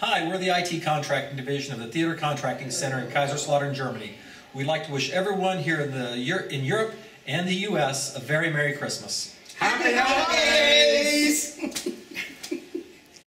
Hi, we're the IT Contracting Division of the Theater Contracting Center in Kaiserslautern, Germany. We'd like to wish everyone here in, the, in Europe and the U.S. a very Merry Christmas. Happy Holidays!